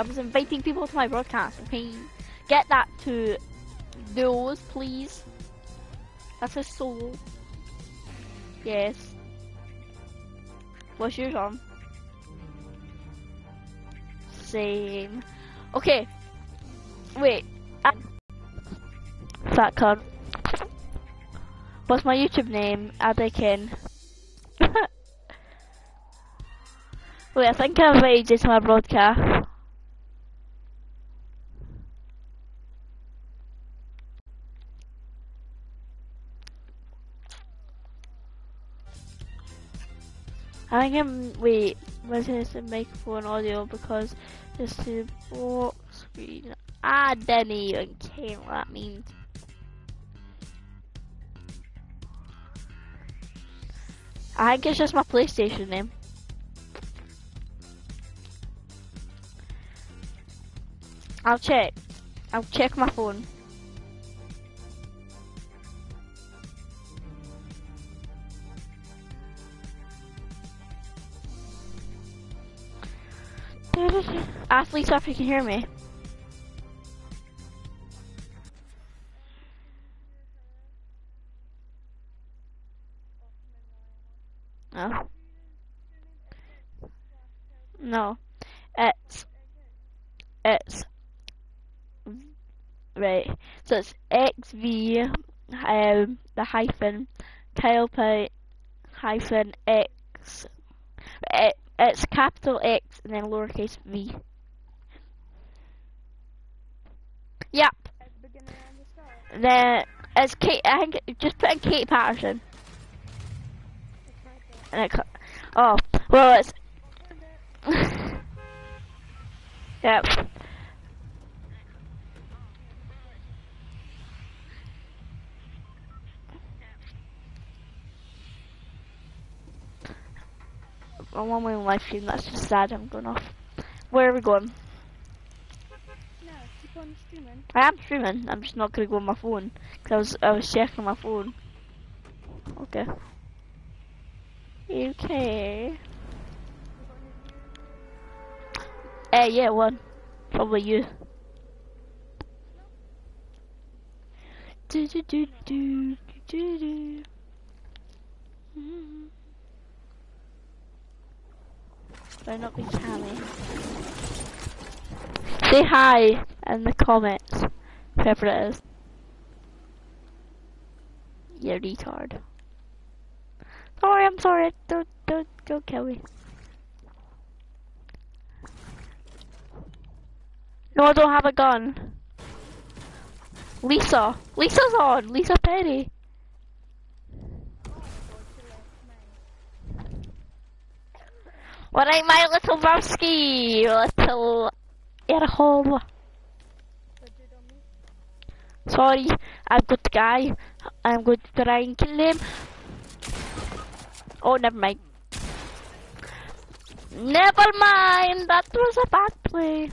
I was inviting people to my broadcast. Okay, get that to those, please. That's a soul. Yes. What's yours on? Same. Okay. Wait. Uh, fat cunt. What's my YouTube name? Adakin. Wait, I think I've invited you to my broadcast. I I'm, wait, was this a microphone audio because this is block screen. I didn't even care what that means. I think it's just my PlayStation name. I'll check. I'll check my phone. Lisa if you can hear me. No. No. It's it's right. So it's XV um the hyphen Kyle hyphen X it, it's capital X and then lowercase v. Yep. Then it's Kate. I think just put in Kate Paterson. And it, oh well, it's yep. I'm on my own live stream, that's just sad, I'm going off. Where are we going? No, keep on streaming. I am streaming, I'm just not gonna go on my phone, because I was, I was checking my phone. Okay. Okay. Eh, uh, yeah, one. Probably you. Do do do do. Mm -hmm. Not be Tammy. Say hi in the comments, whoever it is. You retard. Sorry, I'm sorry. Don't, don't, don't kill me. No, I don't have a gun. Lisa. Lisa's on. Lisa Perry. Alright, my little Browski, little airhole. Sorry, I'm good guy. I'm going to try and kill him. Oh, never mind. Never mind, that was a bad play.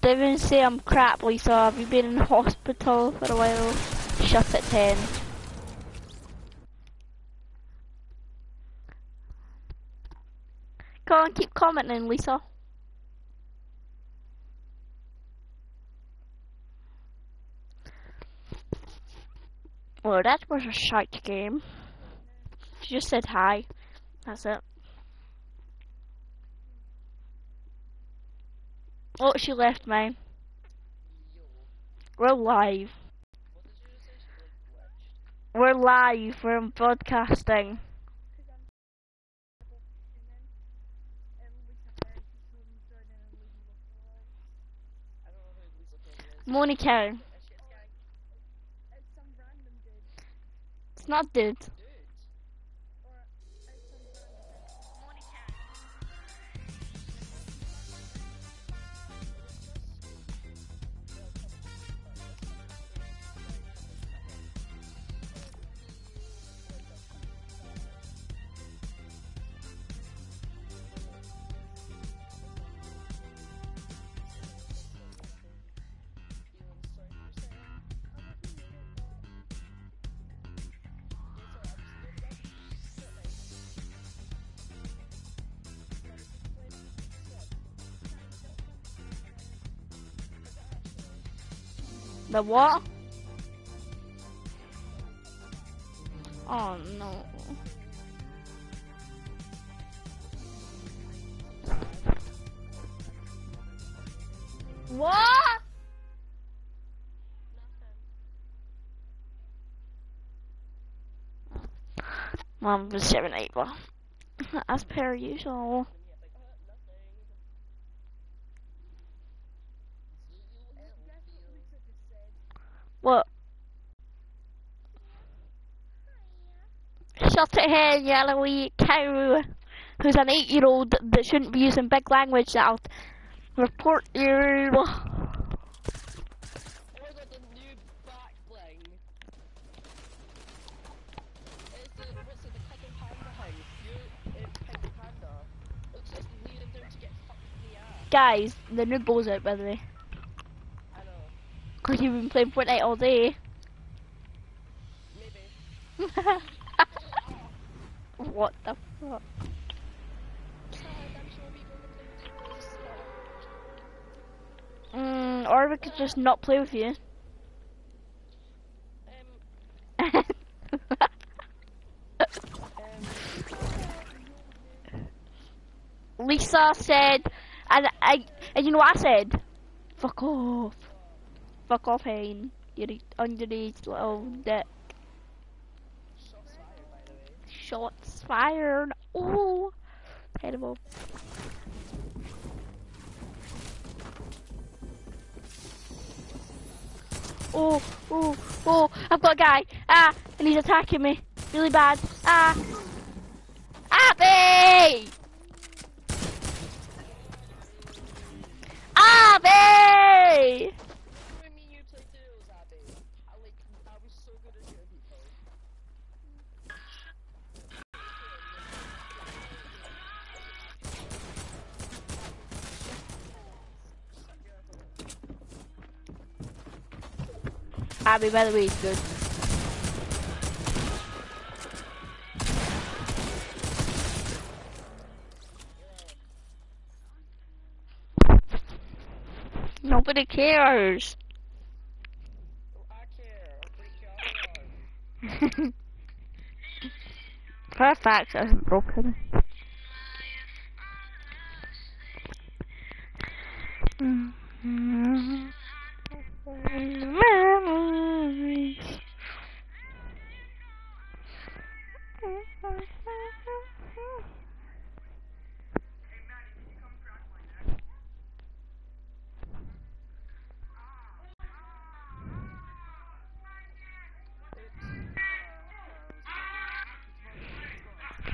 Don't even say I'm crap, Lisa. Have you been in hospital for a while? Shut at 10. Go on, keep commenting, Lisa. Well, that was a shite game. She just said hi. That's it. Oh, she left me. We're live. We're live. We're broadcasting. Monica. It's not dude. The what? Oh no. What? Mom was seven eight well. As per usual. What? Shut it here, yellowy cow. Who's an eight year old that shouldn't be using big language that'll report you. My god, the new back bling. It's the, what's it, the Pink Panda thing? You, it's Pink Panda. Looks just leading them to get fucked in the ass. Guys, the new ball's out by the way. I know. Cause you've been playing Fortnite all day. Maybe. what the fuck? Mm, or we could just not play with you. Um, Lisa said, and I, and you know what I said? Fuck off. Fuck off, Hayne. You're underage little dick. shots fired, by the way. Shots fired. Oh, terrible. Oh, oh, oh, I've got a guy. Ah, and he's attacking me. Really bad. Ah. Abby! Abby! Abby, by the way, is good. Nobody cares. I care, I'll break your. Perfect, I'm broken. Memories.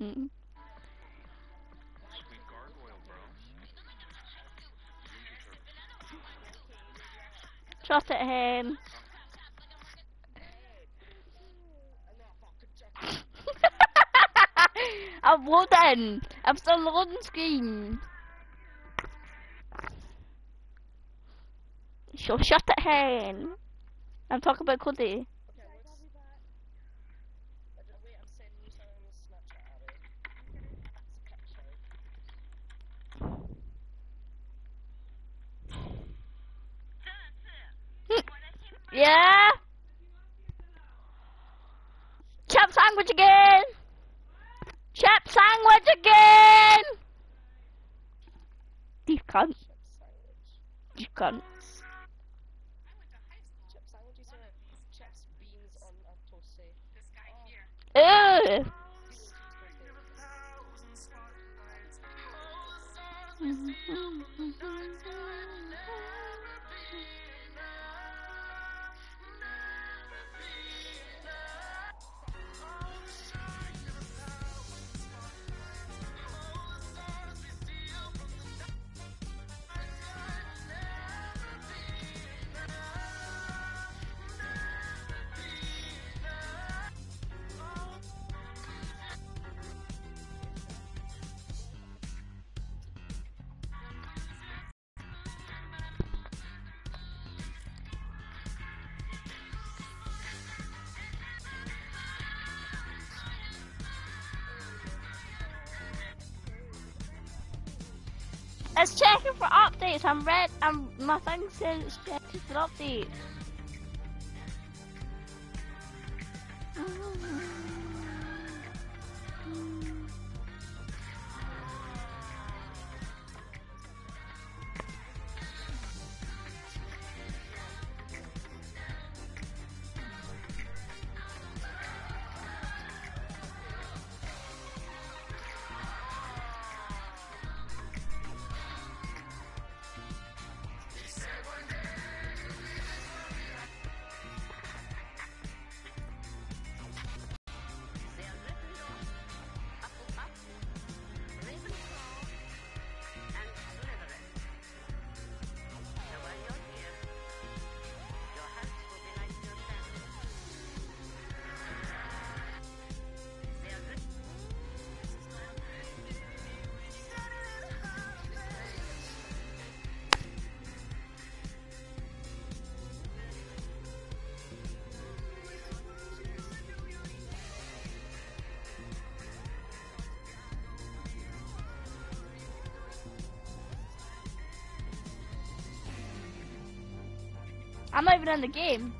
Mm. Sweet gargoyle, bro. Shut it, hen. I'm not fucking checking. I'm. I'm still loading screen. So shut it, hen. I'm talking about Cody. Okay, what's... I just, wait, I'm sending you something on Snapchat, Abby. That's a picture. Yeah. sandwich again! Chip sandwich again! You sandwich. You cunt. It's checking for updates. I'm red. I'm my thing says it's checking for updates. Even the game.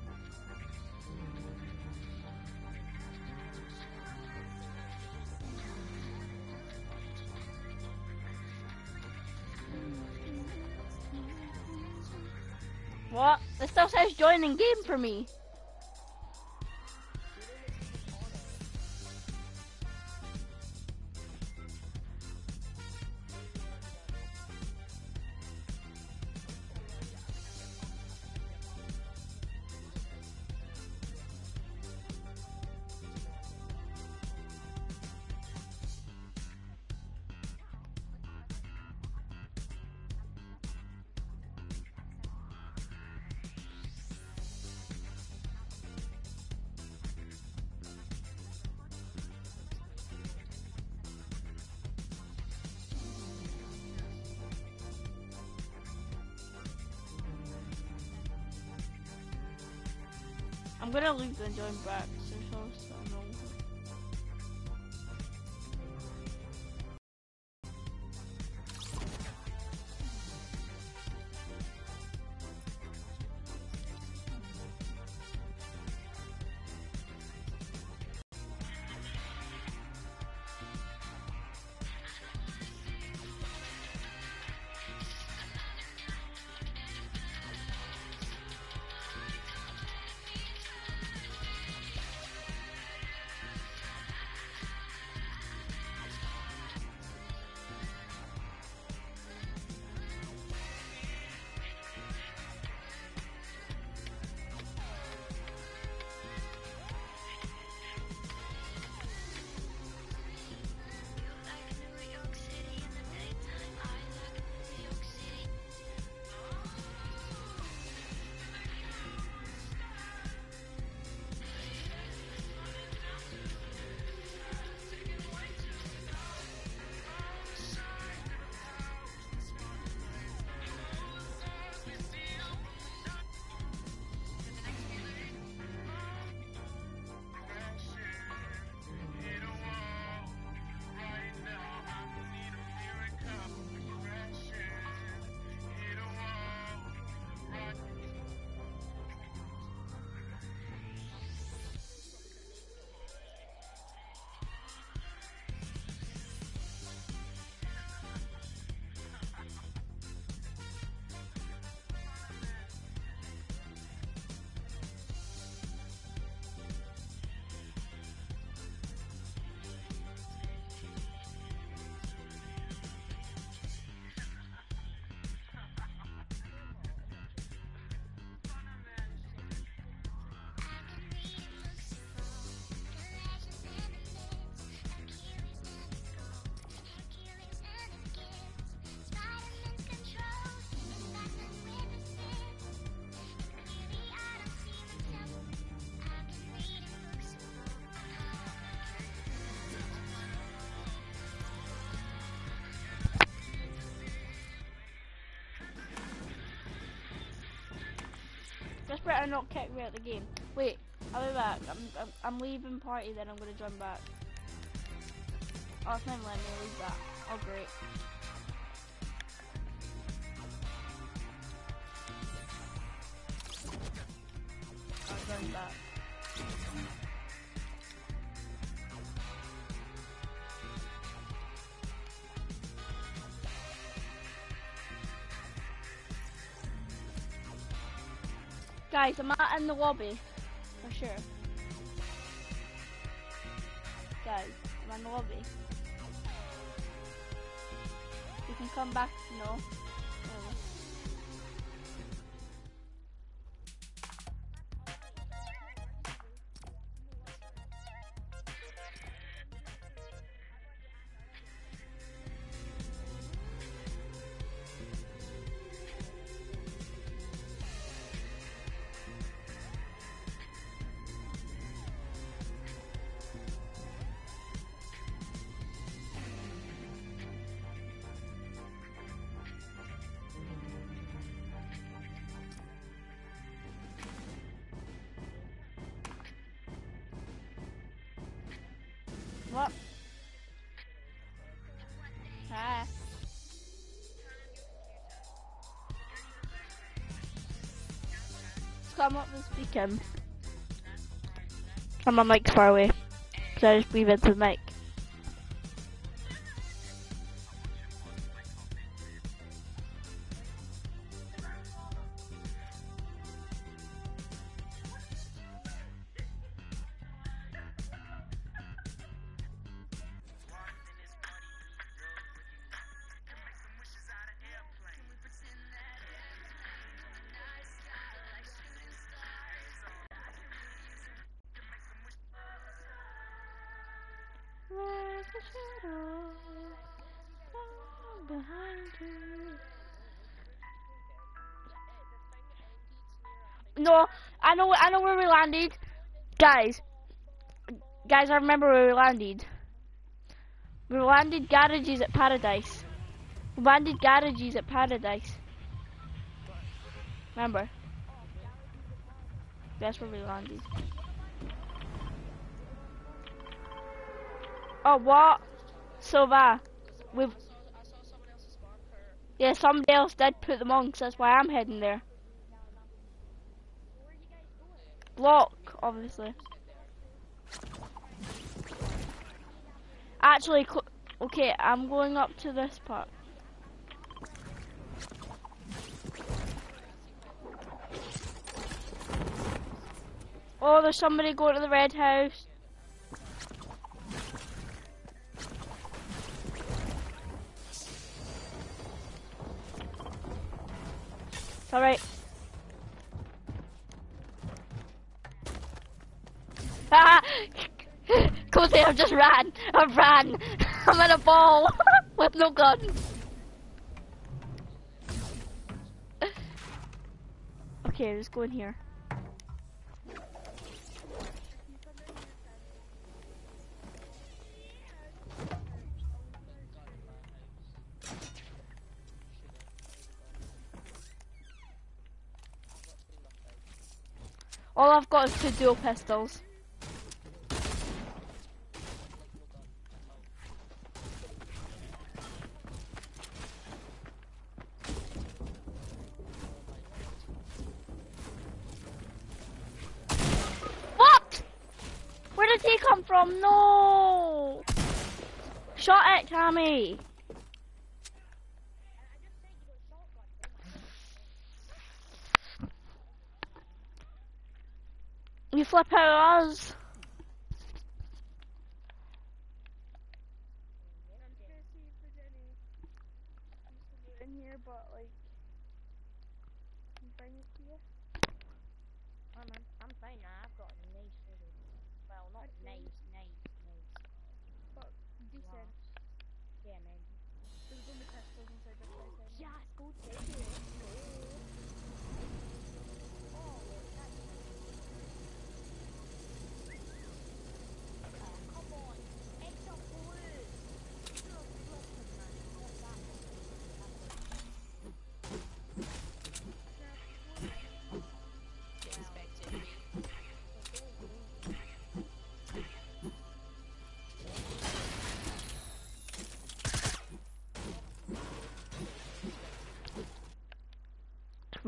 What? It still says joining game for me. I'm gonna leave and join back. Better not kick me out the game. Wait, I'll be back. I'm, I'm, I'm leaving party, then I'm gonna join back. Oh, it's not letting me leave that. Oh, great. Guys, I'm out in the lobby. For sure. Guys, I'm in the lobby. You can come back, no? No. Him. And my mic's far away. So I just breathe into the mic. Guys. Guys, I remember where we landed. We landed garages at Paradise. We landed garages at Paradise. Remember? That's where we landed. Oh, what? Silva, we've yeah, somebody else did put them on, so that's why I'm heading there. Block, obviously. Actually, okay, I'm going up to this part. Oh, there's somebody going to the red house. Alright. Cozy, I've just ran. I've ran. I'm in a ball with no gun. Okay, let's go in here. All I've got is two dual pistols. What? Where did he come from? No! Shot it, Tammy! You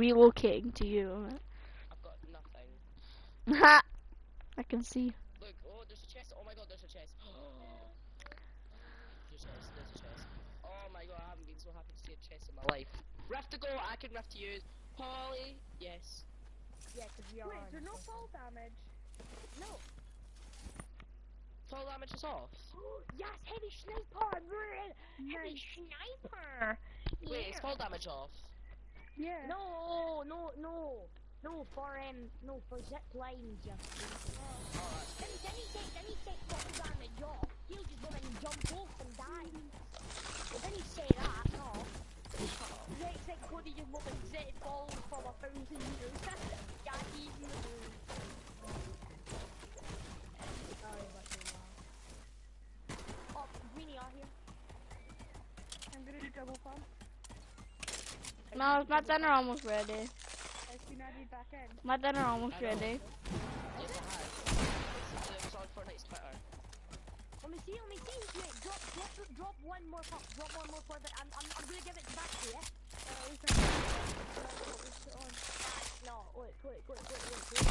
relocating to you. I've got nothing. Ha! I can see. Look, oh, there's a chest. Oh my god, there's a chest. there's a chest, there's a chest. Oh my god, I haven't been so happy to see a chest in my life. Rift to go, I can rift to use. Holly, yes. Yeah, because we are. Wait, on is there no fall damage? No. Fall damage is off. yes, heavy sniper. brr, Heavy Nice. sniper. Wait, is fall damage off? Yeah. No, no, no. No, for um, no, for zip lines, you Alright. Then, then he take, then he take full damage off. He'll just go and jump off and die. But then he say that, no. Next thing Cody just went and zit falls from a thousand meters. Move. Sorry about the laugh. Oh, Greenie out here. I'm gonna do double pump. No, my dinner almost ready. I see Nadia back in. My dinner almost I ready. Yes, I have. It was on Fortnite's Twitter. Let me see, let me see. Wait, drop, drop, drop one more pump. Drop one more for the. I'm, I'm, I'm gonna give it back to you. Uh, we can What's it on? No, wait, wait, wait, wait, wait, wait.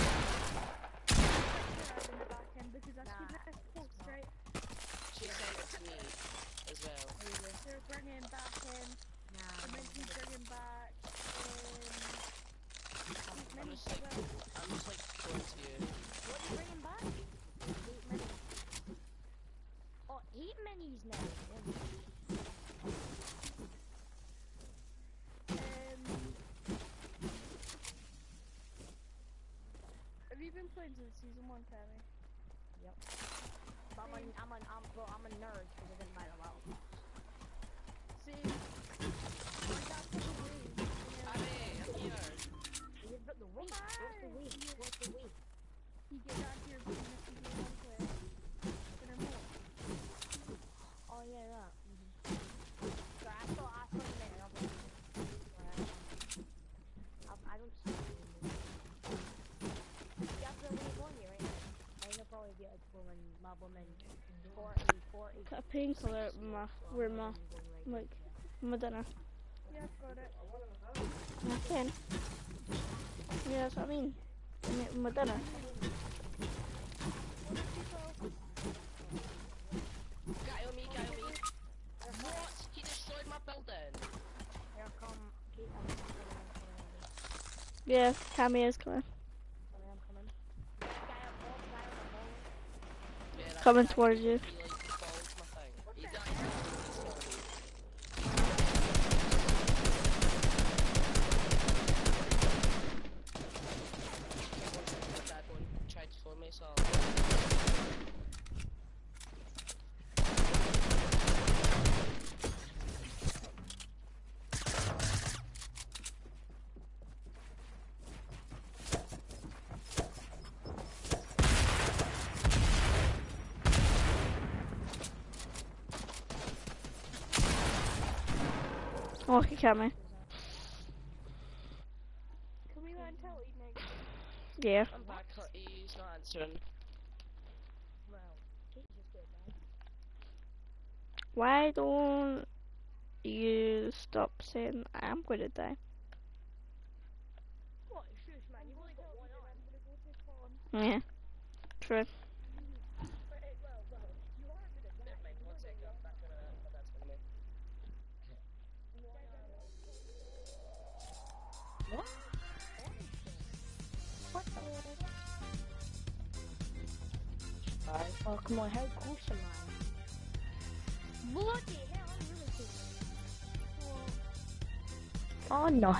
Put in the back end because that's Nah, keeping it close, not. right? She sent it to me as well. They're bringing back in. Nah, And then nah, he's bringing back. Um, I'm just like, to you. What are you bringing back? Eight minis. Oh, eight minis now. um, have you been playing since season one, Tammy? Yep. I'm a, I'm a, I'm, bro, I'm a nerd because I didn't buy the level. See, I got couple waves. and then Abby, I'm here. Yeah, but the weight, what's the weight? What's the weight? You get down to your game if you do one play. Then I'm more. Oh yeah, that. Mm-hmm. Sorry, I saw, I saw the minute. I'm like, alright. I, I don't see it anymore. You have to leave on here right now. I know probably be like woman, my woman, 40, 40. Got a painkiller at my, where my, like, my dinner. Yeah, got it. Nothing. Yeah, that's what I mean. I mean, my dinner. What did you go? Guile me. What? He destroyed my building. Here come Kate, I'm coming, I'm coming, Yeah, Cammy is coming. I'm coming, I'm coming. Guy up, ball, guy up, ball. Yeah, that Coming towards you. He like defaults my thing. He died. He's killed me. That one tried to kill me, so. Okay, Cammy. Can we land Telly next? Yeah. I'm back. He's not answering. Well, Kate just did that. Why don't you stop saying I'm going to die? What? Shush, man, you've only got one arm. Gonna go on. Yeah. True. What? What the? Alright, oh, come on, how close am I? Bloody hell, I'm really close. Oh no.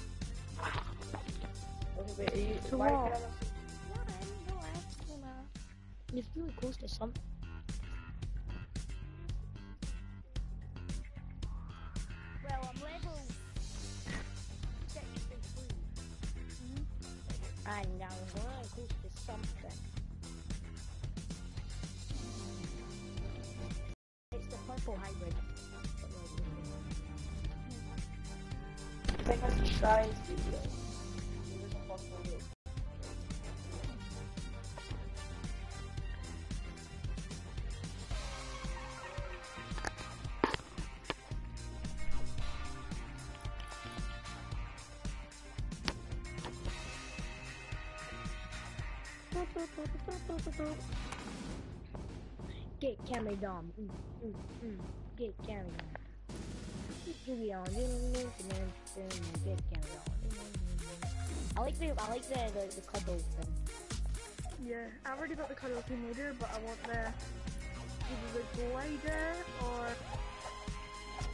Wait, are you, To why what? can't I- You're really close to something. Something. It's the purple hybrid. I think I should it. There's a possibility. Get camera dom. Mm, mm, mm. Get camera dom. Do we on? Get camera dom. I like the I like the the, the cuddle thing. Yeah, I already got the cuddle team leader, but I want the either the glider or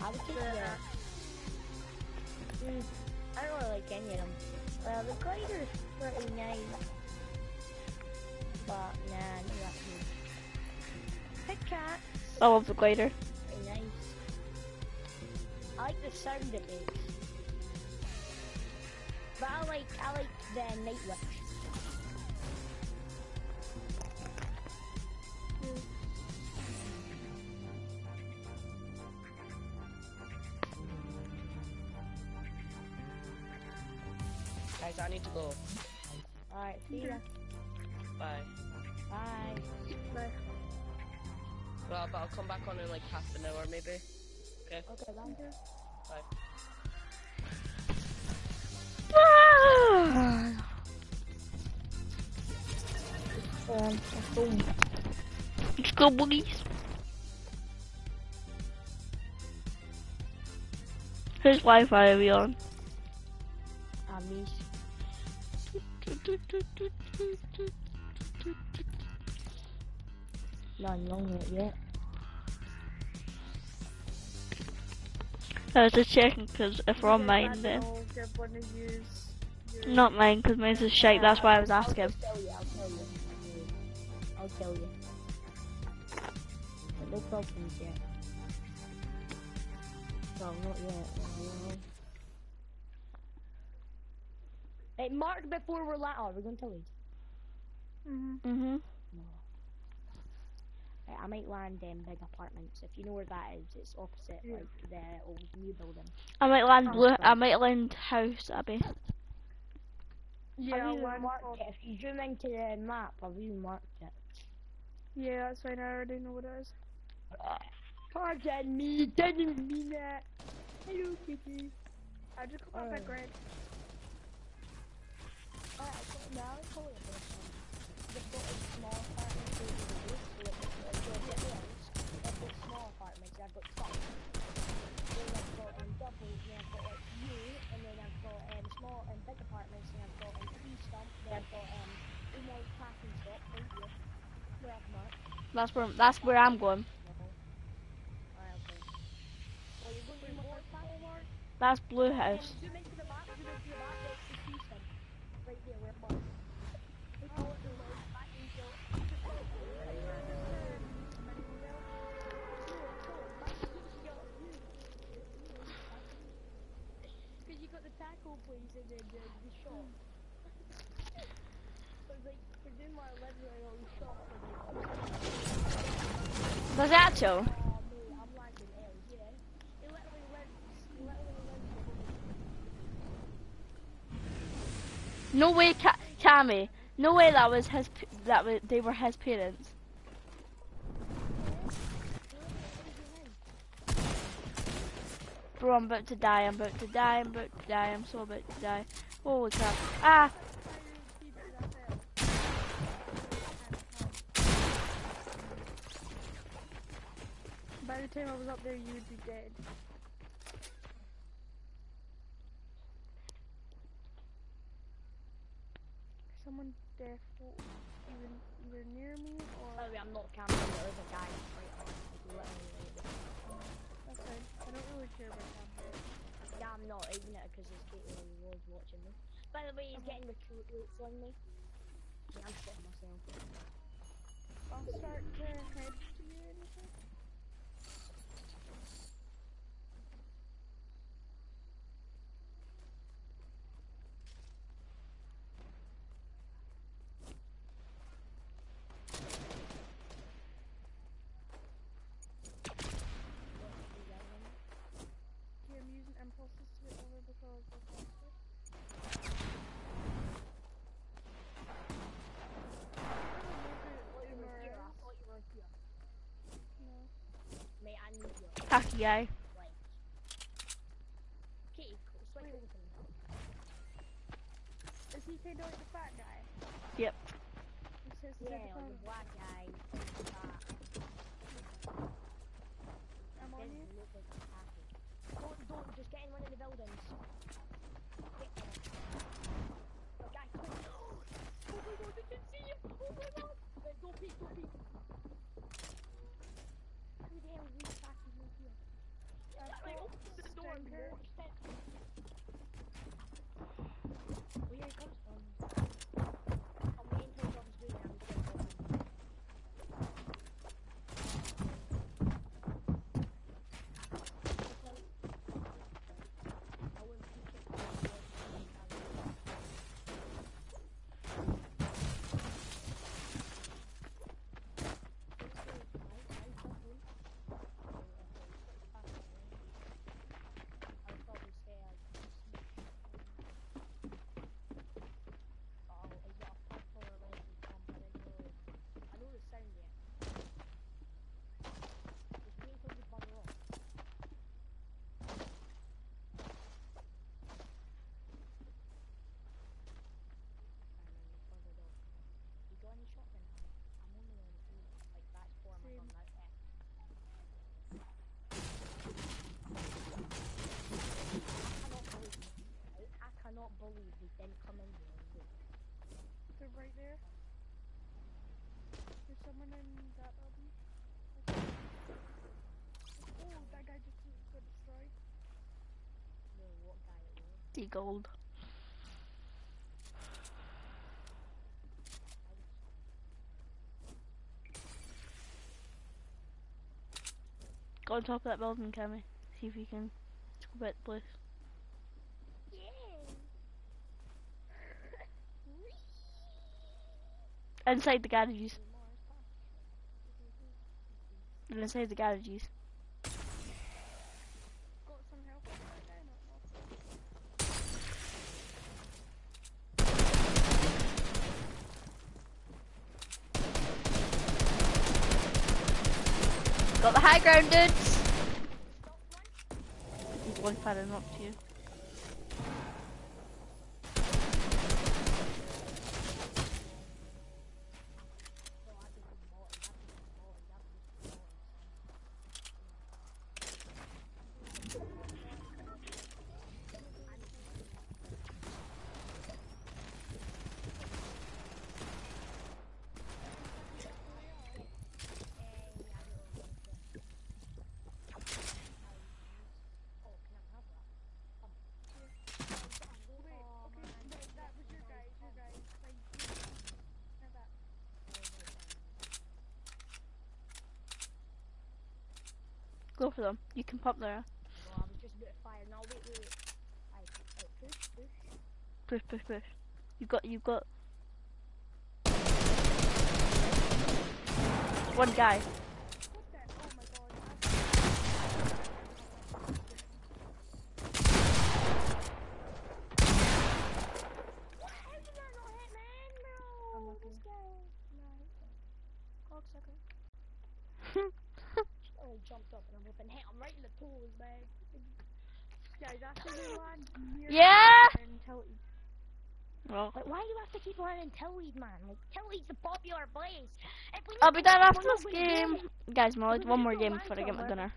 I would take the. Mm, I don't really like any of them. Well, the glider is pretty nice, but nah, not that Pickaxe, I love the glider. pretty nice. I like the sound it makes. But I like I like the night witch. Go, boogies. Whose Wi-Fi are we on? Amish. Ah, not long yet yet. I was just checking because if we're on okay, mine, I then don't know if wanna use your- not mine because mine's is shite. That's why I was asking. I'll tell you, I'll tell you. I'll tell you. But no problems yet. Well, not yet. no. Hey, Mark, before we're like, oh, we're going to leave. Mhm. Mhm. No. Right, I might land in big apartments. If you know where that is, it's opposite Yeah. like the old new building. I might land blue. I might land house, Abby. Yeah, I've I'll even land marked on- it. If you zoom into the map, I've even marked it. Yeah, that's fine. I already know what it is. Pardon me, didn't mean that. Hello, kitty. I just got my grid. Alright, so now it's totally this one. They've got a small apartment over the roof, so like the big ones. They've got small apartments, I've got some. Then I've got um, doubles, then I've got like you, and then I've got um, small and big apartments, and I've got um, three stump, then I've got um, packing right here. Where I've marked. That's where. That's where I'm going. Alright, okay. Well, you're going to more packing mark? That's blue house. Um, zoom into No way, Ca- Cammy. No way that was his. That was, they were his parents. Bro, I'm about to die. I'm about to die. I'm about to die. I'm so about to die. Holy crap! Ah! By the time I was up there, you would be dead. Deaf even either near me or By the way, I'm not camping, there is a guy right on, like, that's fine. I don't really care about that. Yeah, I'm not even it because his gateway was watching me. By the way, he's getting recruit rates on me. Yeah, I'm shitting myself. I'll start to head to you or anything. Yeah, I'm using impulses to get over because of faster. I thought you were here, I thought you were here. No. Mate, I need your Tacky guy. like. Kitty, switch over to me. Is he kind of like the fat guy? Yep. The says to Yeah, the like phone. the black guy. That. I'm on you. Doesn't look like a package. Don't, don't, just get in one of the buildings. Get in it. The guy quick. Oh my god, I can see him! Oh my god! Wait, don't peek, don't peek. Who the hell is this package in here? I've That way, got open the door and Striker. watch it. Where he comes from? I'm waiting till John's doing it, I'm just gonna go in. I wouldn't peek it. I'd probably say I'd Oh, is it a purple or red pump? I don't know. I know the sound yet. Just wait until you bugger off. And then you buggered off. You got any shotgun ammo? I'm only on two. Like that's four of my Same. gun right there. I cannot believe right? I cannot believe they didn't come in here and look. They're right there. There's someone in that building. Oh, that guy just got destroyed. know what guy it was. The gold. Go on top of that building, Cammy. See if you can scoop out the place. Garages. Inside the garages. Help on save not not. Got the high ground, dudes. He's one firing up to you. Wait, okay, wait, that was your guy, your guy. Like, now that. Go for pop there. I was just fire. No, wait, wait, wait. Push, push. Push, push, push. You got, you got. One guy. What the? Oh my god. How did that not hit, man? No, I'm okay. this guy. No. Cocksucker. Oh, he jumped up and I'm hoping hit him right in the toes, man. Guys, after we land near Yeah! until Well, Like, why do you have to keep landing Tilted, man? Like, Tilted's the popular place. I'll be done after this not gonna do game. it. Guys, Molly, one more game before I get my dinner.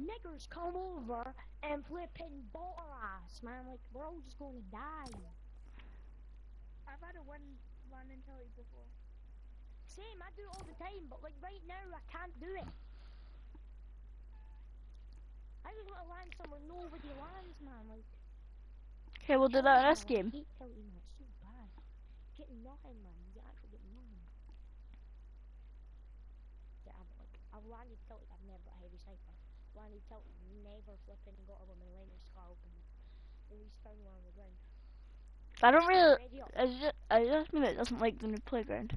Niggers come over and flipping butter ass, man. Like, we're all just going to die. I've had a one land until before. Same, I do it all the time, but like right now, I can't do it. I just want to land somewhere nobody lands, man. Like, Okay, we'll do that in this game. I hate man. It's so bad. Getting nothing, man. You actually get nothing. Yeah, I've, like, I've landed Tilly, I've never got a heavy sniper. Landed Tilly, never flipping got her with my laser scope and at least found one on the ground. I don't really. I just, I just mean it doesn't like the new playground.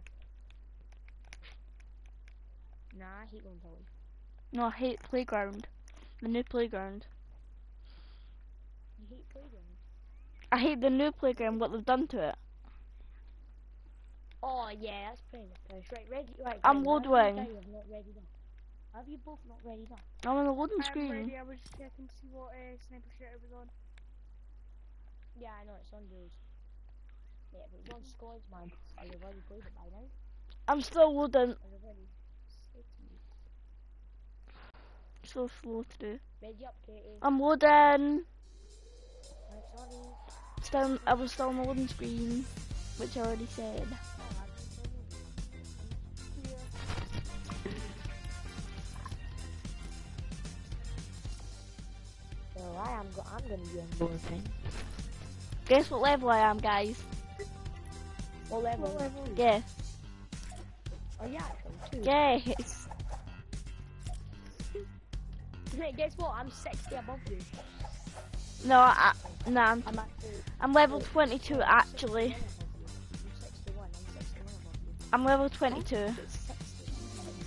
Nah, I hate going Tilly. No, I hate playground. The new playground. You hate playground. I hate the new playground. What they've done to it. Oh yeah, that's pretty much Right, ready. Right. I'm right, Woodwing. have not ready up. Have you both not ready up? I'm on the loading I'm screen. ready, I was just checking to see what uh, sniper shirt it was on. Yeah, I know it's on yours. Yeah, but one scores, man. I have already played it by now. I'm still loading. I have already said to you. So slow to do. Ready up, Katie. I'm loading. Still, I was still on the loading screen, which I already said. I'm I am go I'm gonna be on board. Guess what level I am, guys? What level? What level? Guess. Oh yeah, actually two. Wait, guess what? I'm 60 above you. No, I, nah, I'm, I'm I'm level 22 actually. I'm 61. I'm 61 above you. I'm level 22. It's 60.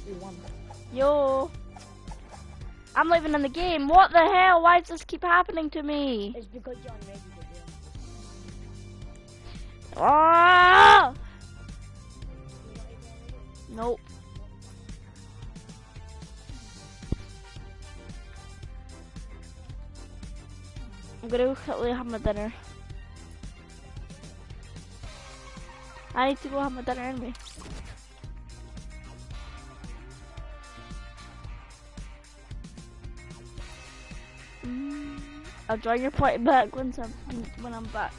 61. Yo. I'm living in the game. What the hell? Why does this keep happening to me? It's because you're on ready to do. Ah! Nope. I'm gonna go have my dinner. I need to go have my dinner anyway. I'll join your party back once I'm when I'm back.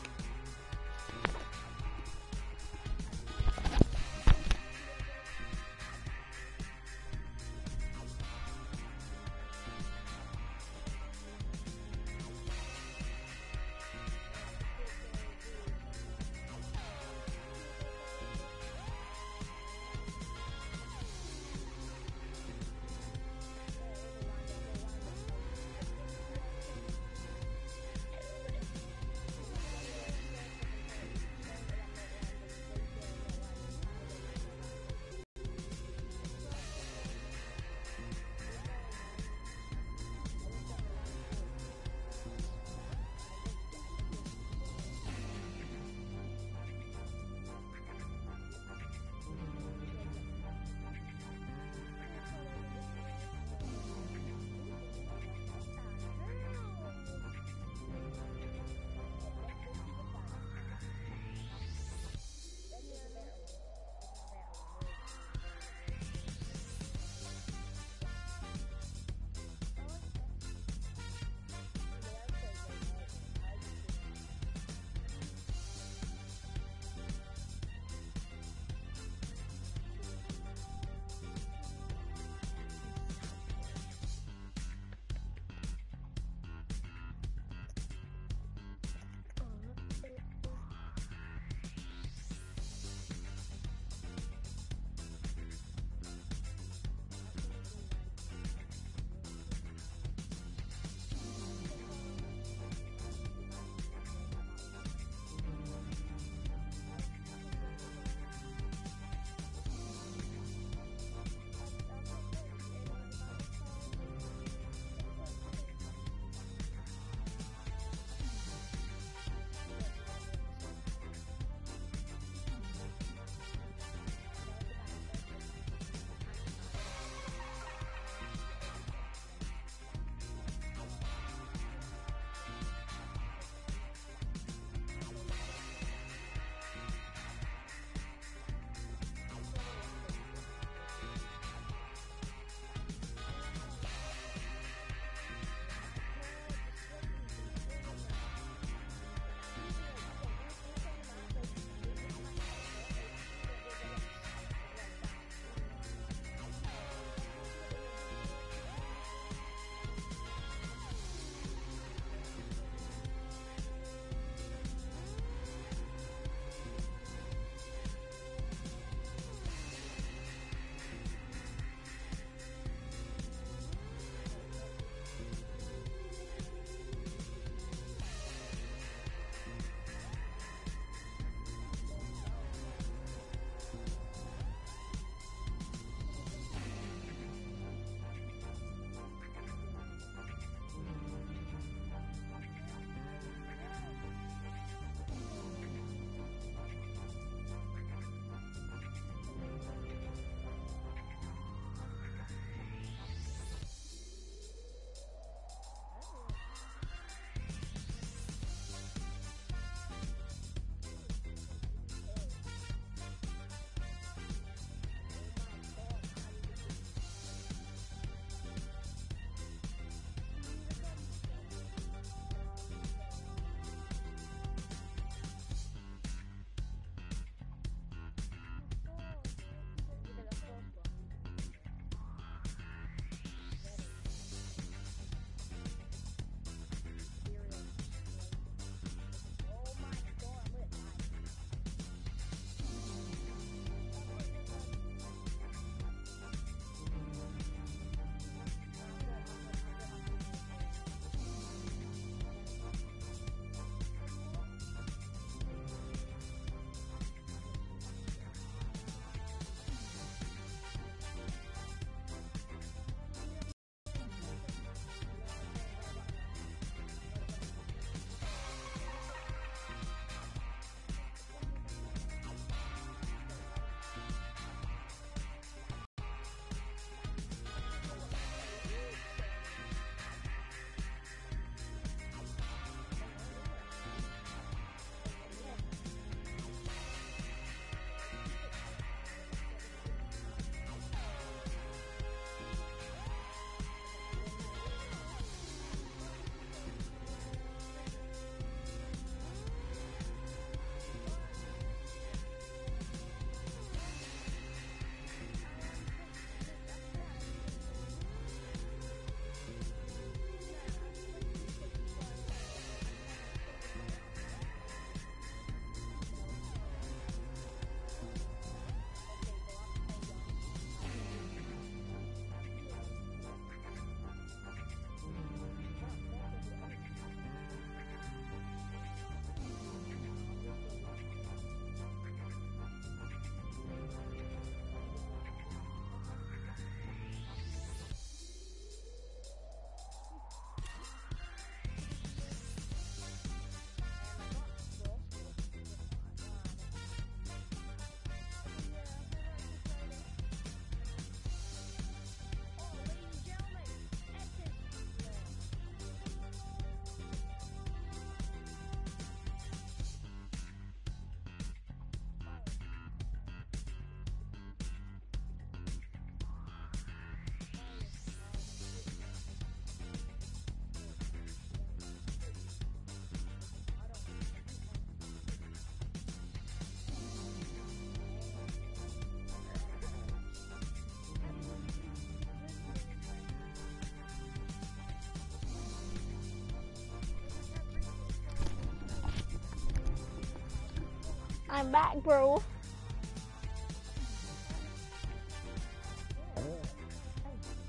I'm back, bro.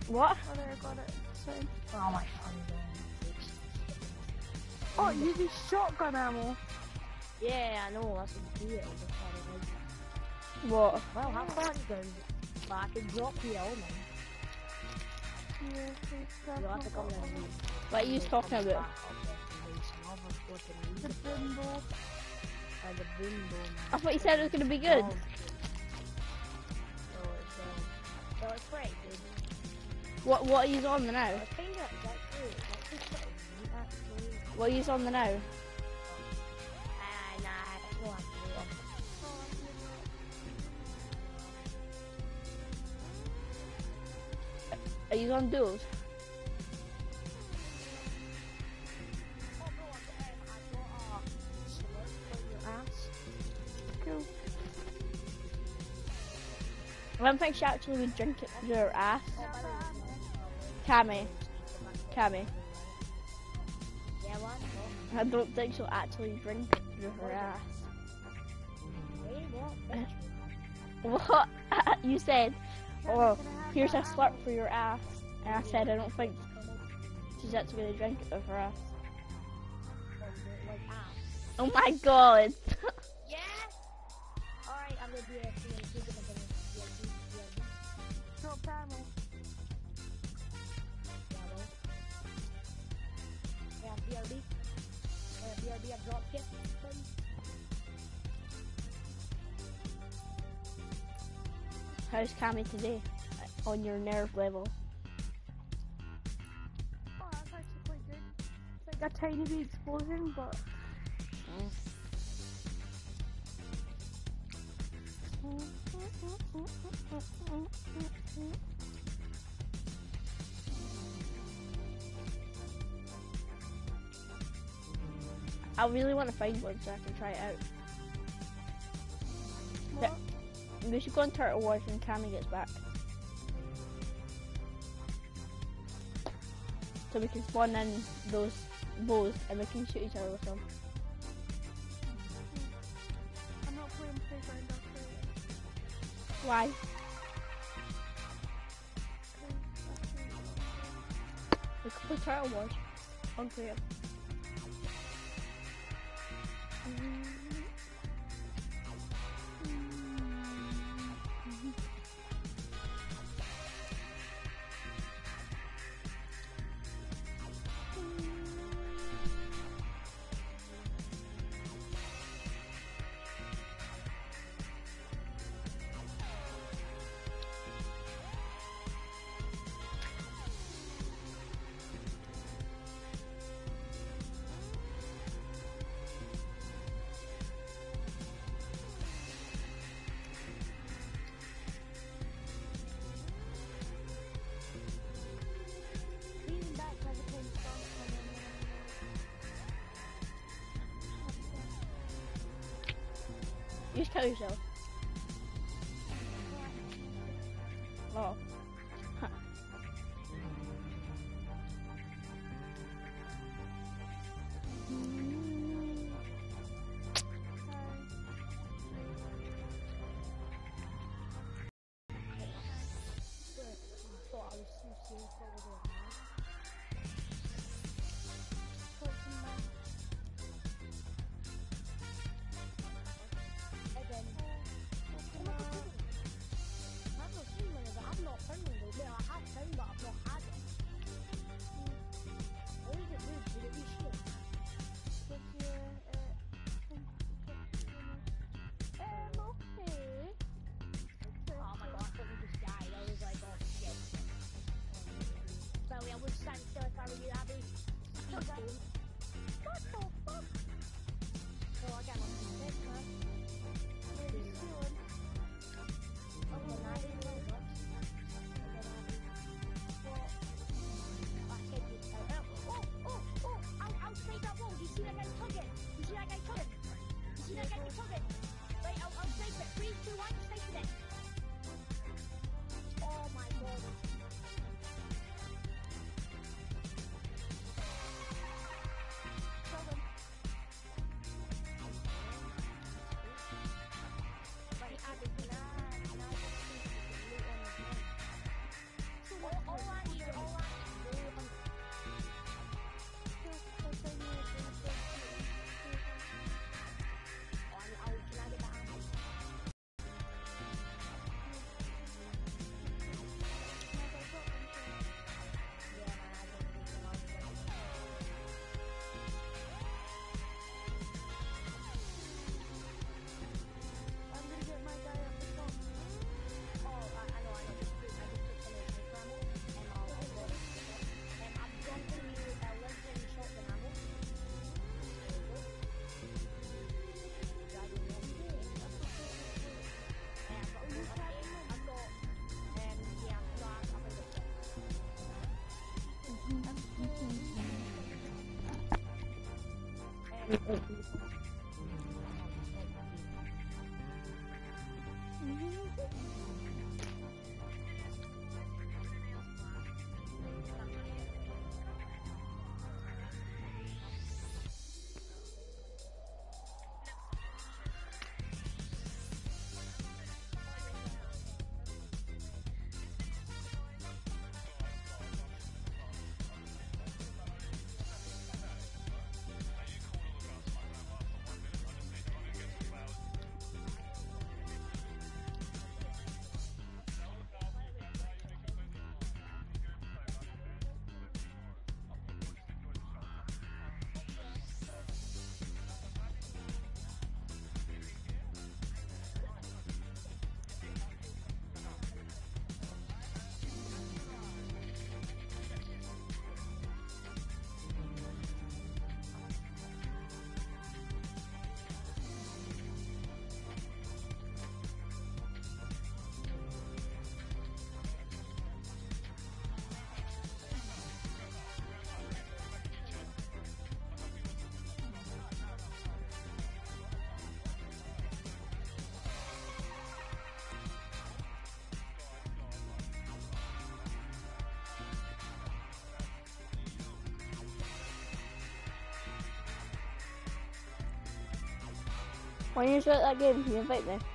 What? Oh, there, I got it. Same. Oh my phone. Oh, you use shotgun ammo. Yeah, I know. That's what you do it. That's how I like it. What? Well, have fun, guys. But I can drop you all, man. Yeah, You'll have to come that's in. What are you talking about? The bimbo. The. I thought you said it was gonna be good. Oh. So it's, um, pretty good. What What are you on the now? I think that that's actually, that's just pretty neat, actually. What are you on the now? Nah, know how to do it. Oh, I'm giving up. Are you on duels? Don't she actually drink it your ass. Cammy, Cammy. yeah, oh, I don't think she'll actually drink it through her ass. what? You said, oh, here's a slurp for your ass. And I said, I don't think she's actually going to drink it with her ass. Oh my god. yeah. Drop ammo. Yeah, BRB. BRB, I dropped it. How's Cammy today? On your nerve level. Oh, that's actually quite good. It's like a tiny bit explosion, but mm. I really want to find one so I can try it out. what? We should go on Turtle Wars when Cammy gets back. So we can spawn in those bows and we can shoot each other with them. I'm not playing playground Why? We could play Turtle Was what was it, When you start that game, can you invite me? You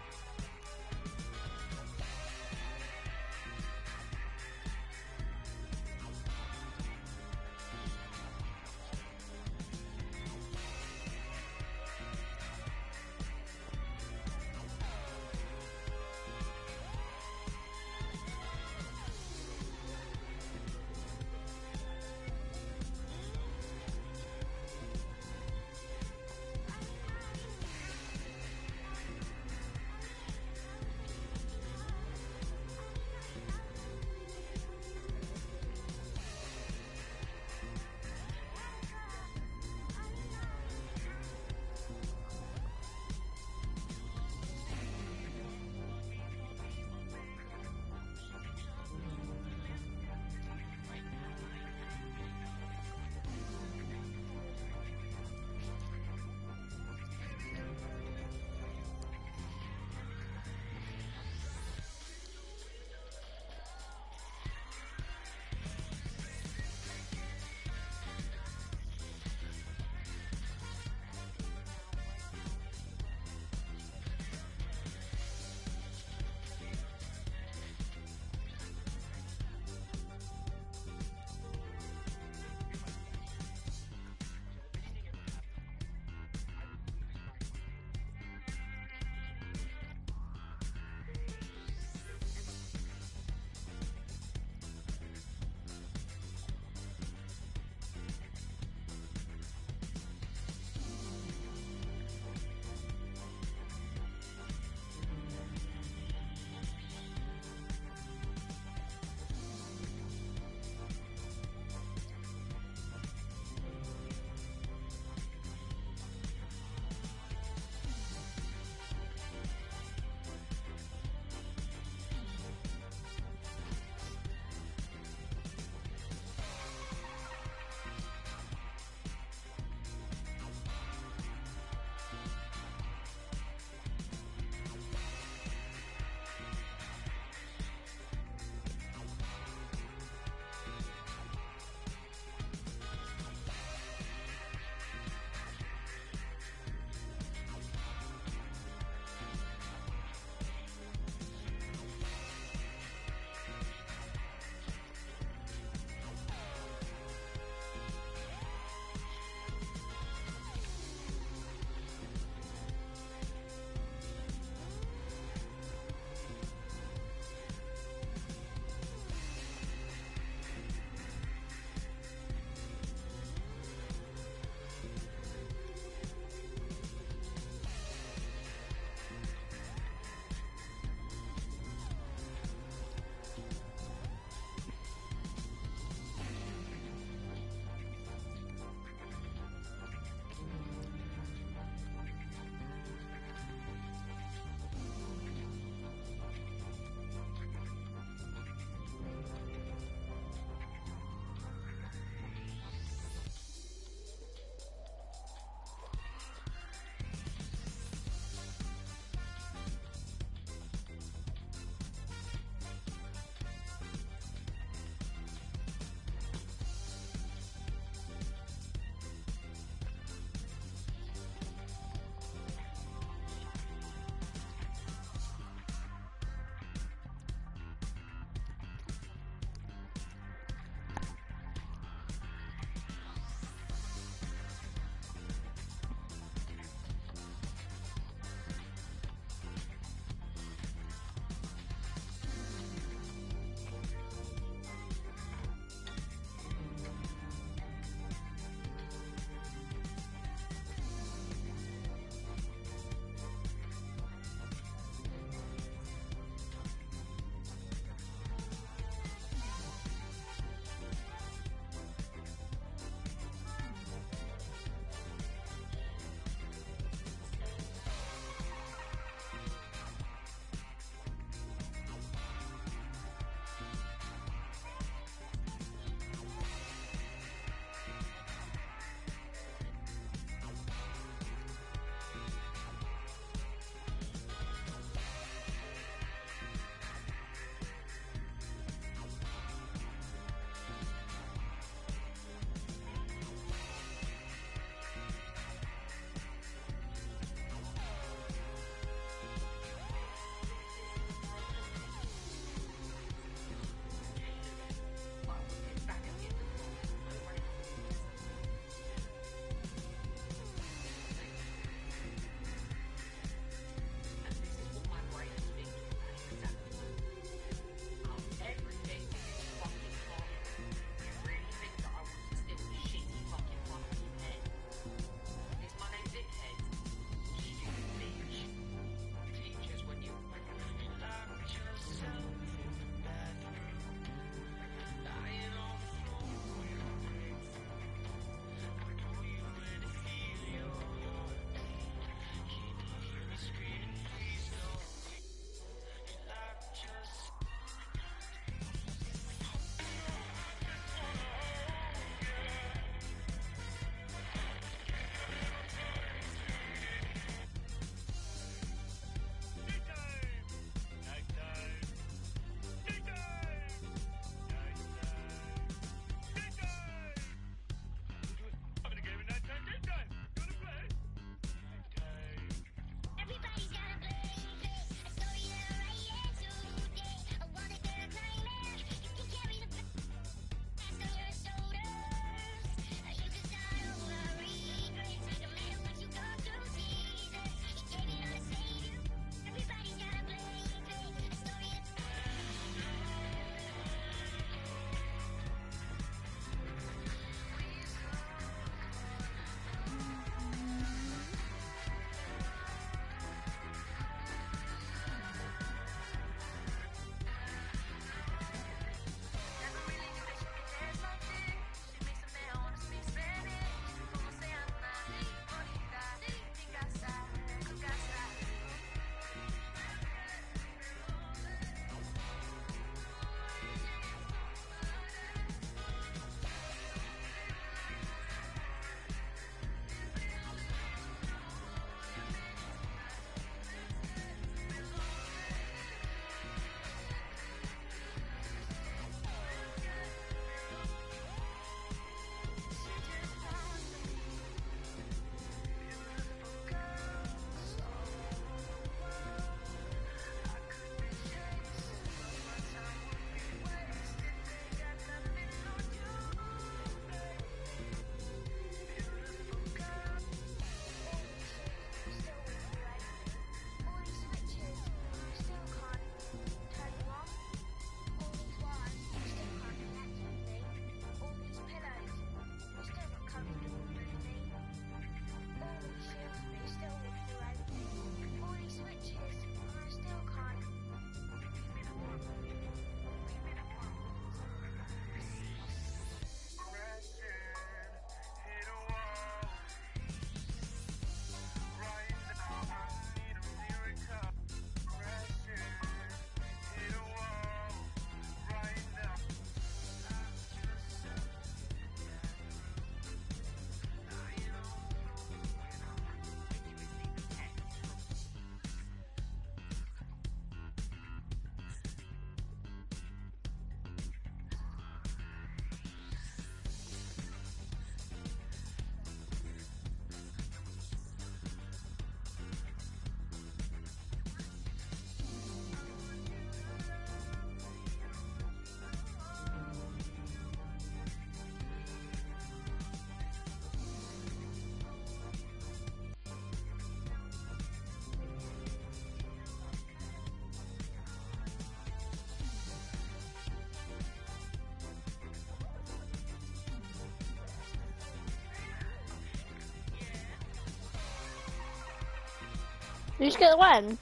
just get the win.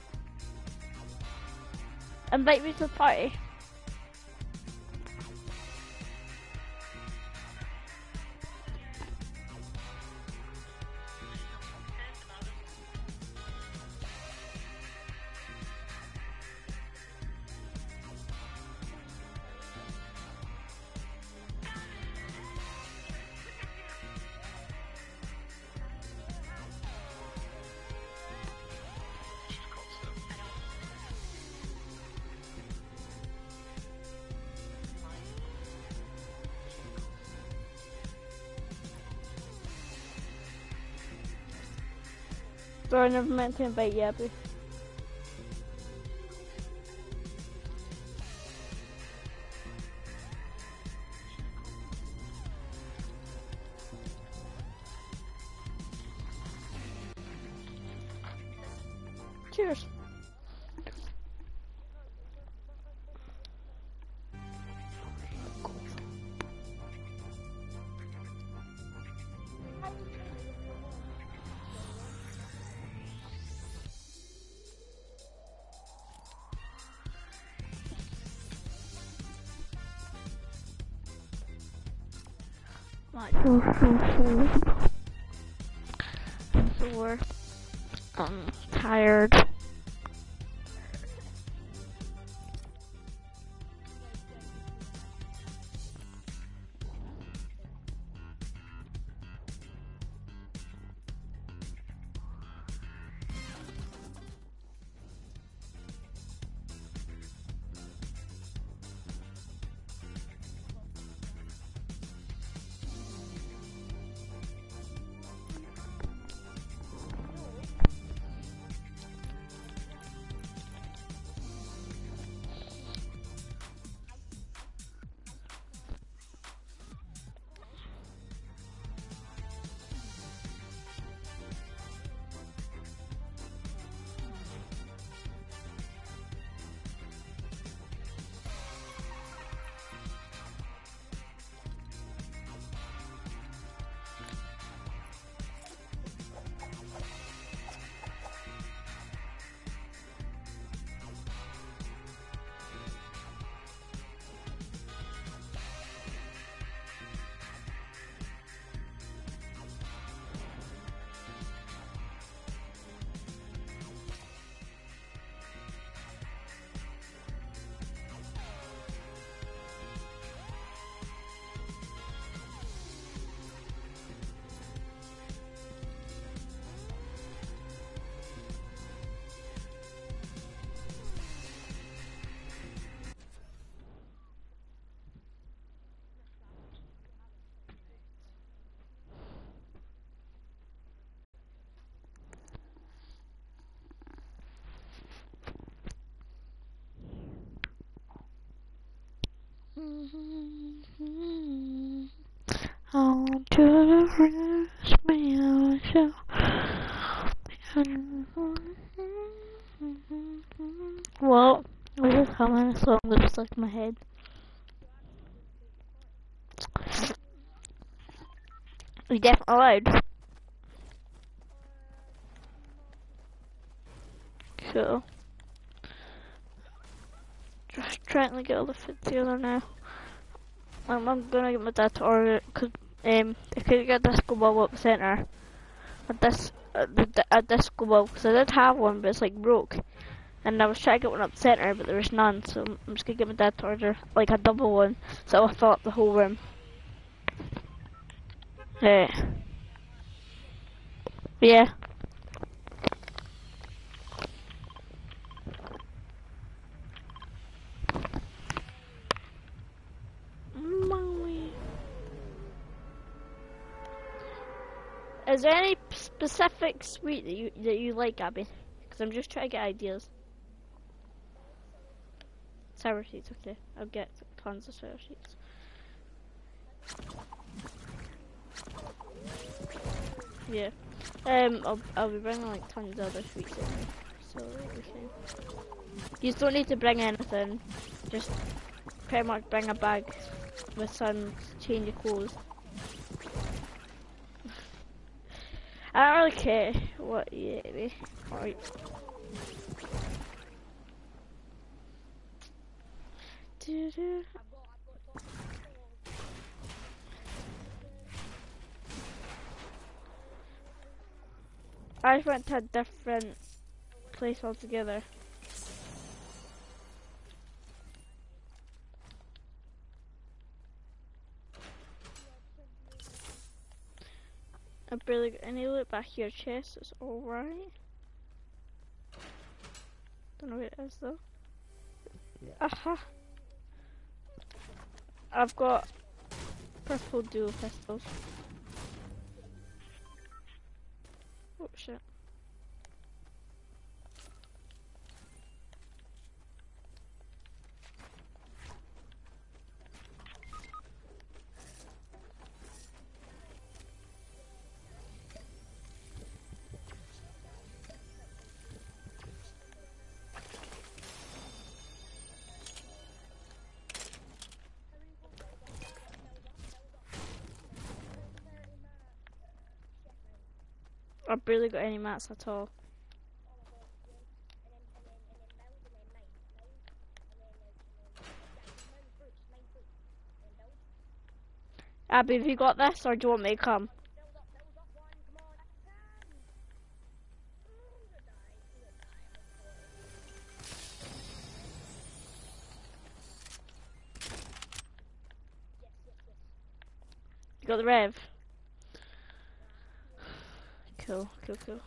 Invite me to the party. Bro, I never meant to invite you, My On to the rest, my show. Well, this is coming, so I'm gonna stuck in my head. We definitely oh, allowed. Cool. Just trying to get all the fit together now. Um, I'm gonna get my dad to order it because um, I couldn't get a disco ball the centre. A, dis- a, a disco ball because I did have one, but it's like broke. And I was trying to get one up centre, but there was none, so I'm just gonna get my dad to order like a double one, so I'll fill up the whole room. Yeah. Yeah. Is there any specific sweet that you that you like, Abby? Because I'm just trying to get ideas. Sour sheets, okay. I'll get tons of sour sheets. Yeah. Um, I'll, I'll be bringing like tons of other sweets in. So can. You don't need to bring anything. Just pretty much bring a bag with some change of clothes. I don't really care what got, I've got lots of tools. I just went to a different place altogether. I barely got any loot back your chest, it's alright. Don't know where it is though. Aha! I've got purple dual pistols. Oh shit. I've barely got any mats at all. Abby, have you got this or do you want me to come? You got the rev? Cool, cool, cool.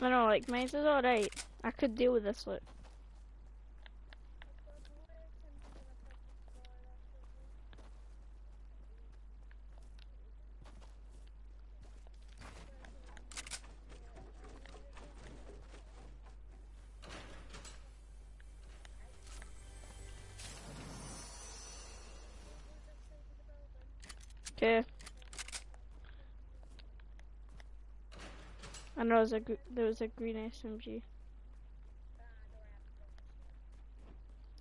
I know, like, mine's is alright. I could deal with this, look. Okay. Know there's a there was a green SMG.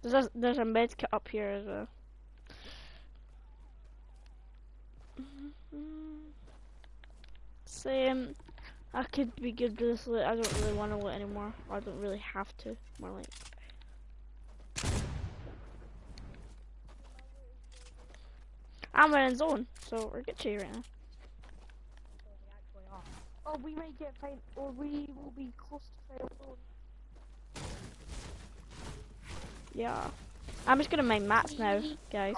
There's a, there's a med kit up here as well. Mm-hmm. Same. I could be good with this loot. I don't really want to loot anymore. I don't really have to. More like. I'm in zone, so we're good to you right now. Oh, we may get faint, or we will be close to fail. Yeah. I'm just gonna make mats now, guys.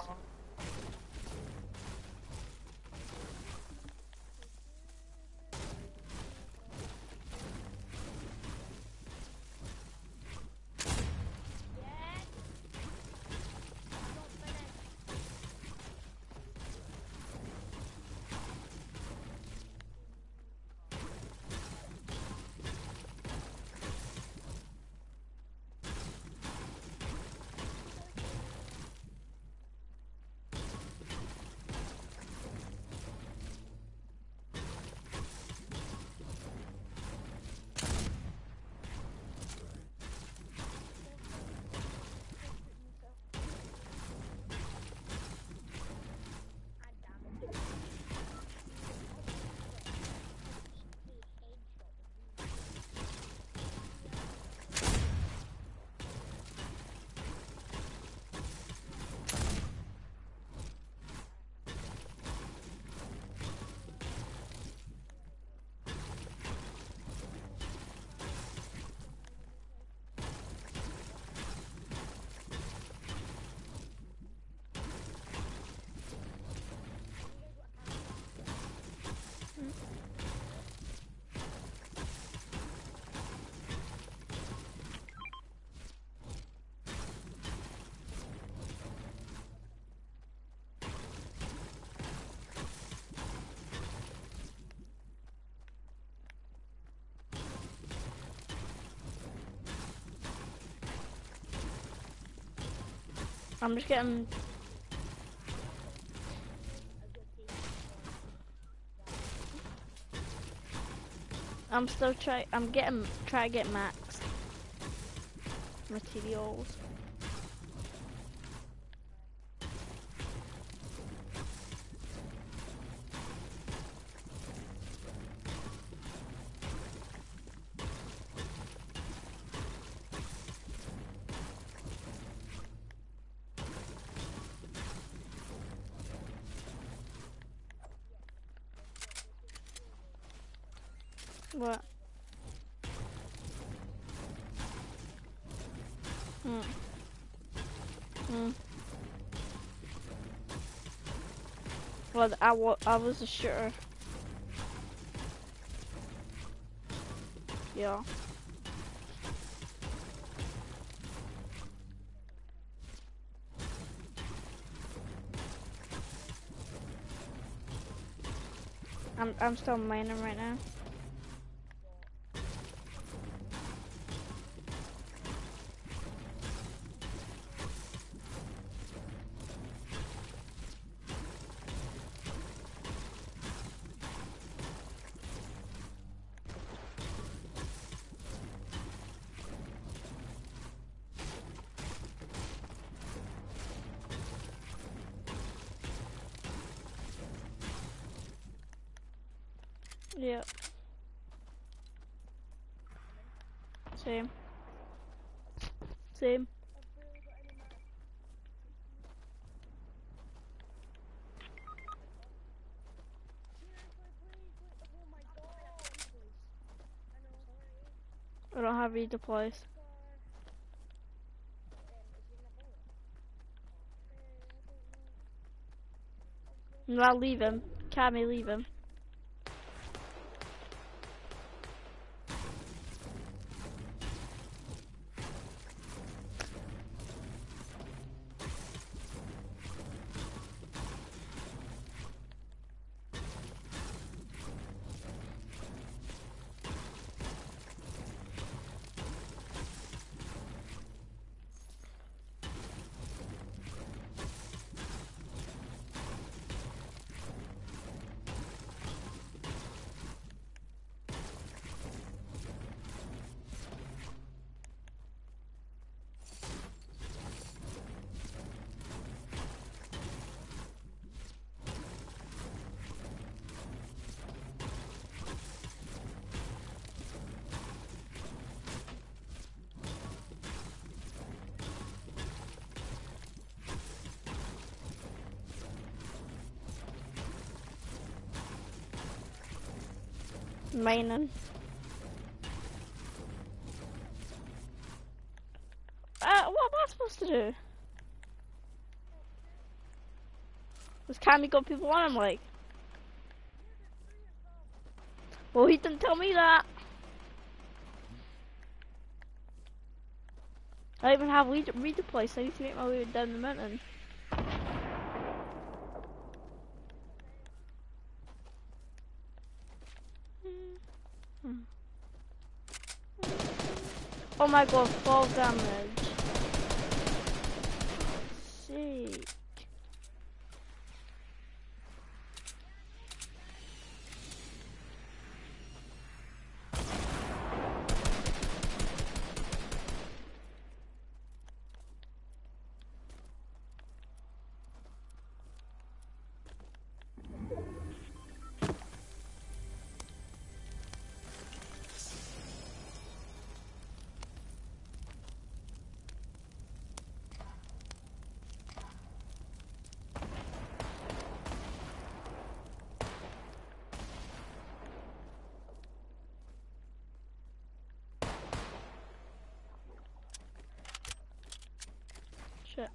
I'm just getting... I'm still try. I'm getting try to get max materials. Well, I, wa I was sure. Yeah. I'm I'm still mining right now. Yep. Same. Same. I've barely got any max. Seriously, please, please. Oh my god. I know, I'll leave him. Cammy, leave him. Mining. Uh, what am I supposed to do? Was Cammy got people on him like? Well, he didn't tell me that. I even have read read. I need to make my way down the mountain. Oh my god, fall damage. Sick. Shit.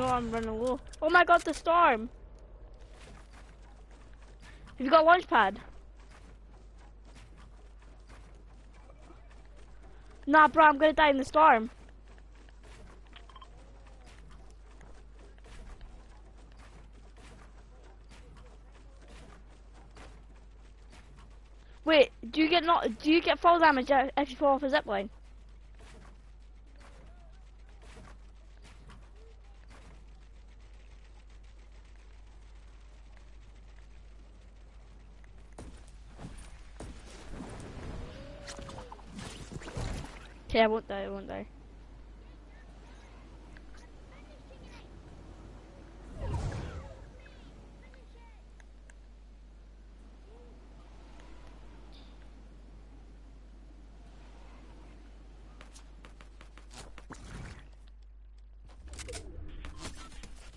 No, I'm running low. Oh my god, the storm! Have you got a launch pad? Nah, bro, I'm gonna die in the storm. Wait, do you get not? Do you get fall damage if you fall off a zip Okay, I won't die. I won't die.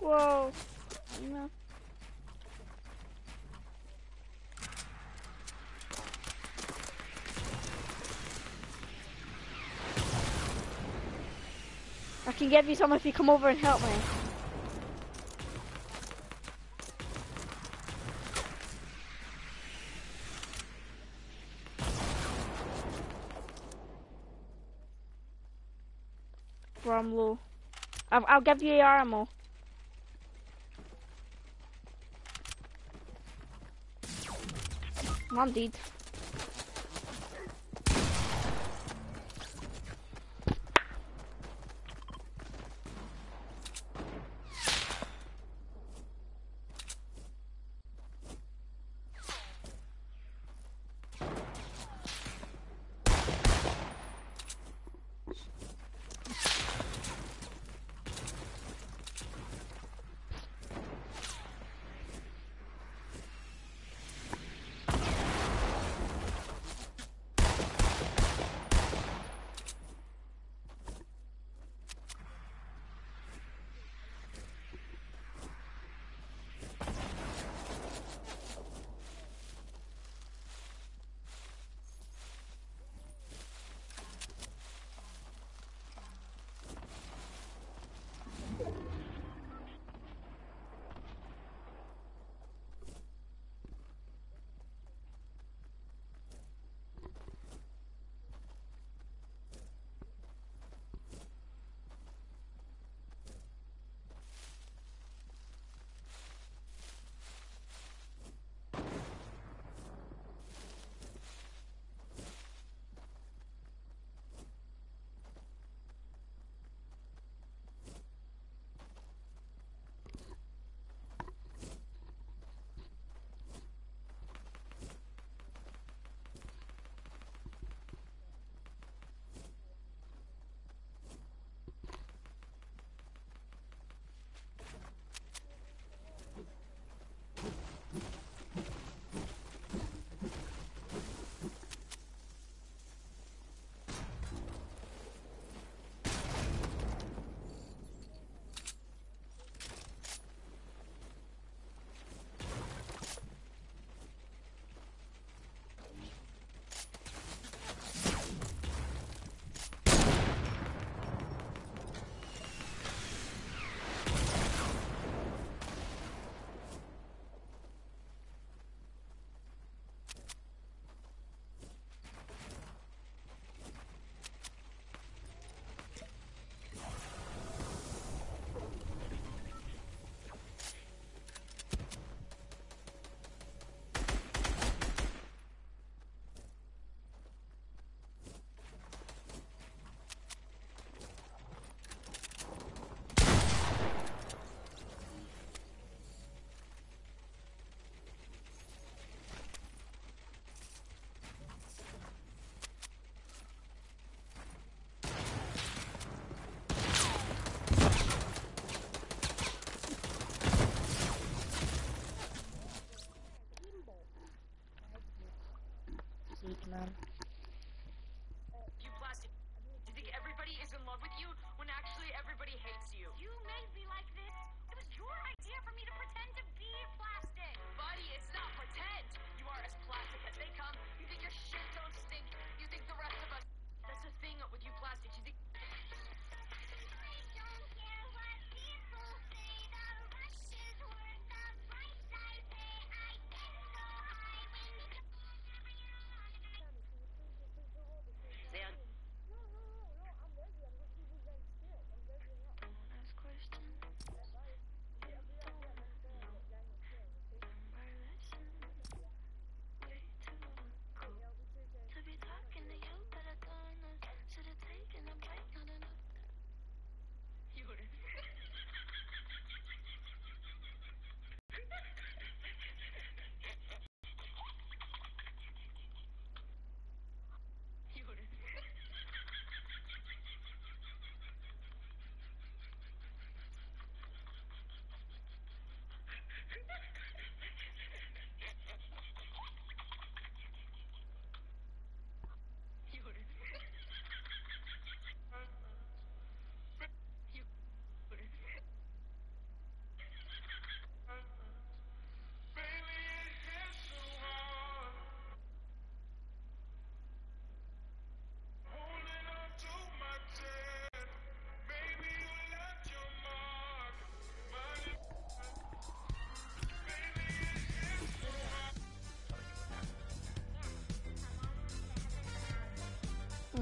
Whoa. No. I can give you some if you come over and help me. Bro, I'm low. I'll, I'll give you your ammo. I'm.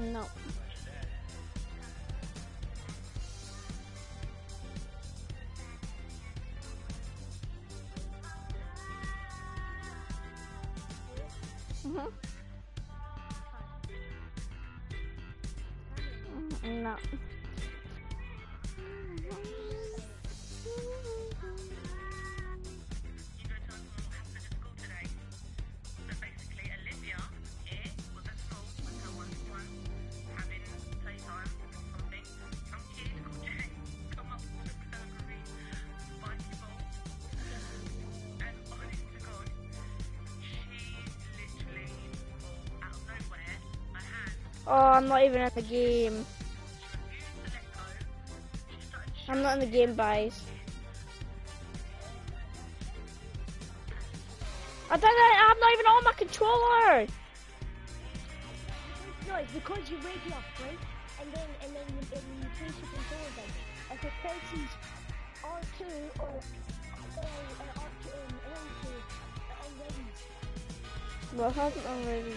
No. Mhm. Mm, No. Oh, I'm not even in the game. she refused to let go. She started I'm not in the game, guys. I don't know, I'm not even on my controller. No, it's because you right? And then and then you, and you your controller it presses R2 or uh, uh, R2 um, L2 already. Well, it hasn't already.